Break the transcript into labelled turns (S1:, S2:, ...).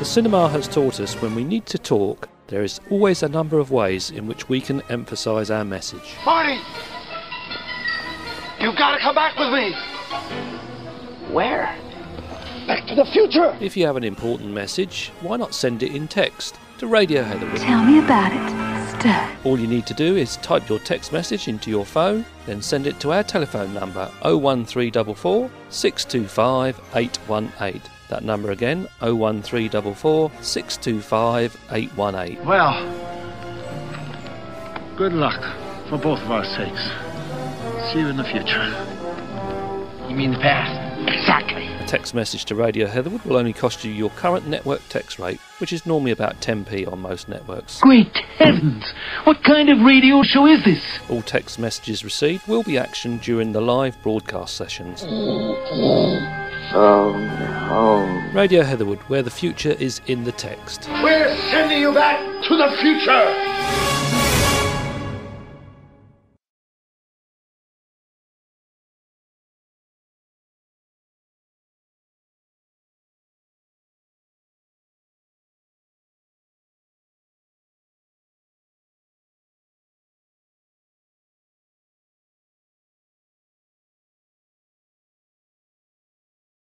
S1: The cinema has taught us when we need to talk, there is always a number of ways in which we can emphasise our message.
S2: Marty! You've got to come back with me!
S3: Where?
S2: Back to the future!
S1: If you have an important message, why not send it in text to Radio Heatherwood?
S4: Tell me about it, Stir.
S1: All you need to do is type your text message into your phone, then send it to our telephone number 01344 625 818. That number again 01344 625 818.
S2: Well, good luck for both of our sakes. See you in the future.
S3: You mean the past?
S2: Exactly.
S1: A text message to Radio Heatherwood will only cost you your current network text rate, which is normally about 10p on most networks.
S3: Great heavens! What kind of radio show is this?
S1: All text messages received will be actioned during the live broadcast sessions.
S5: Phone home.
S1: Radio Heatherwood, where the future is in the text.
S2: We're sending you back to the future!